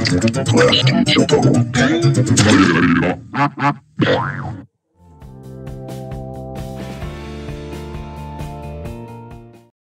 Class teacher.